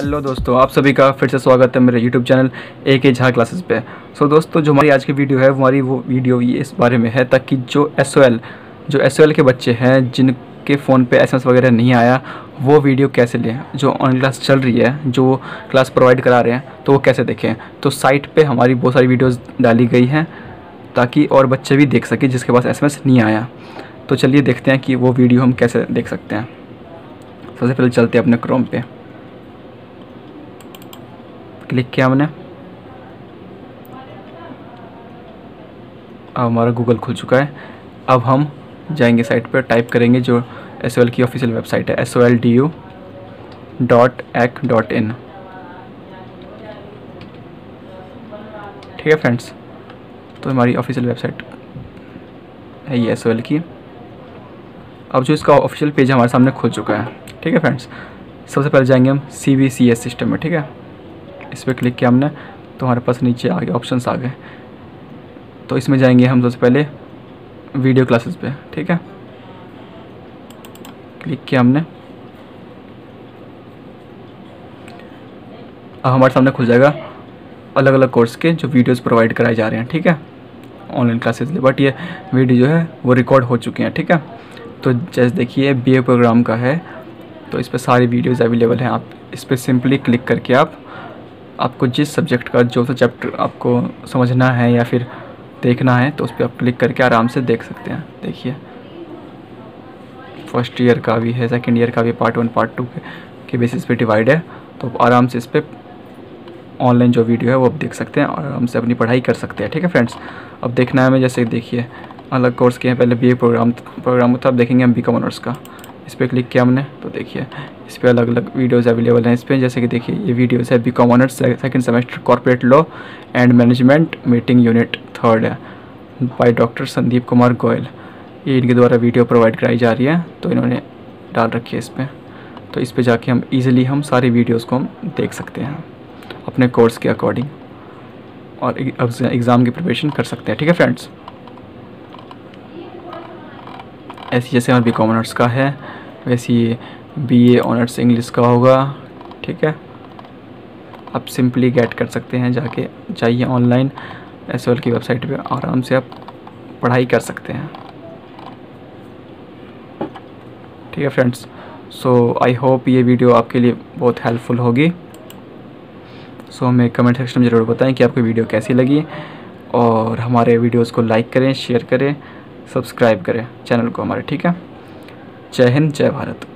Hello दोस्तों आप सभी का फिर से स्वागत है मेरे यूट्यूब चैनल ए के झा क्लासेस पे। सो so, दोस्तों जो हमारी आज की वीडियो है हमारी वो वीडियो ये इस बारे में है ताकि जो एसओएल जो एसओएल के बच्चे हैं जिनके फ़ोन पे एसएमएस वगैरह नहीं आया वो वीडियो कैसे लें? जो ऑनलाइन क्लास चल रही है जो क्लास प्रोवाइड करा रहे हैं तो वो कैसे देखें? तो साइट पर हमारी बहुत सारी वीडियोज़ डाली गई हैं ताकि और बच्चे भी देख सकें जिसके पास एसएमएस नहीं आया। तो चलिए देखते हैं कि वो वीडियो हम कैसे देख सकते हैं। सबसे पहले चलते हैं अपने क्रोम पे। क्लिक किया हमने। अब हमारा गूगल खुल चुका है। अब हम जाएँगे साइट पर, टाइप करेंगे जो एसओएल की ऑफिशियल वेबसाइट है। S O L D U dot dot in ठीक है फ्रेंड्स तो हमारी ऑफिशियल वेबसाइट है ये एसओएल की। अब जो इसका ऑफिशियल पेज हमारे सामने खुल चुका है। ठीक है फ्रेंड्स सबसे पहले जाएँगे हम C V C S system में, ठीक है? इस पर क्लिक किया हमने तो हमारे पास नीचे आ गए ऑप्शंस आ गए। तो इसमें जाएँगे हम सबसे पहले वीडियो क्लासेस पे, ठीक है? क्लिक किया हमने। अब हमारे सामने खुल जाएगा अलग अलग कोर्स के जो वीडियोस प्रोवाइड कराए जा रहे हैं, ठीक है? ऑनलाइन क्लासेस लिए। बट ये वीडियो जो है, वो रिकॉर्ड हो चुके हैं, ठीक है? तो जैसे देखिए बीए प्रोग्राम का है तो इस पर सारी वीडियोज़ अवेलेबल हैं। आप इस पर सिंपली क्लिक करके आप आपको जिस सब्जेक्ट का जो सा चैप्टर आपको समझना है या फिर देखना है तो उस पर आप क्लिक करके आराम से देख सकते हैं। देखिए। फ़र्स्ट ईयर का भी है सेकेंड ईयर का भी पार्ट वन पार्ट टू के, के बेसिस पे डिवाइड है। तो आराम से इस पर ऑनलाइन जो वीडियो है वो आप देख सकते हैं और आराम से अपनी पढ़ाई कर सकते हैं। ठीक है फ्रेंड्स अब देखना है हमें जैसे देखिए अलग कोर्स के हैं। पहले बी प्रोग्राम प्रोग्राम होता है अब देखेंगे हम बी कॉम ऑनर्स का। इस पर क्लिक किया हमने तो देखिए, इस पर अलग अलग वीडियोज़ अवेलेबल हैं। इस पर जैसे कि देखिए, ये वीडियोज़ है B com honours second semester corporate law and management meeting unit third है बाई डॉक्टर संदीप कुमार गोयल ये इनके द्वारा वीडियो प्रोवाइड कराई जा रही है तो इन्होंने डाल रखी है इस पर तो इस पर जाके हम ईज़िली हम सारी वीडियोज़ को हम देख सकते हैं, अपने कोर्स के अकॉर्डिंग और एग्ज़ाम की प्रिपरेशन कर सकते हैं। ठीक है फ्रेंड्स ऐसी जैसे हमारे बी कॉमर्स का है वैसे ये बी ए ऑनर्स इंग्लिश का होगा ठीक है? आप सिंपली गेट कर सकते हैं जाके जाइए ऑनलाइन एसएल की वेबसाइट पे आराम से आप पढ़ाई कर सकते हैं। ठीक है फ्रेंड्स सो आई होप ये वीडियो आपके लिए बहुत हेल्पफुल होगी। सो so, हमें कमेंट सेक्शन में ज़रूर बताएँ कि आपको वीडियो कैसी लगी और हमारे वीडियोस को लाइक करें शेयर करें। सब्सक्राइब करें चैनल को हमारे ठीक है? जय हिंद जय भारत।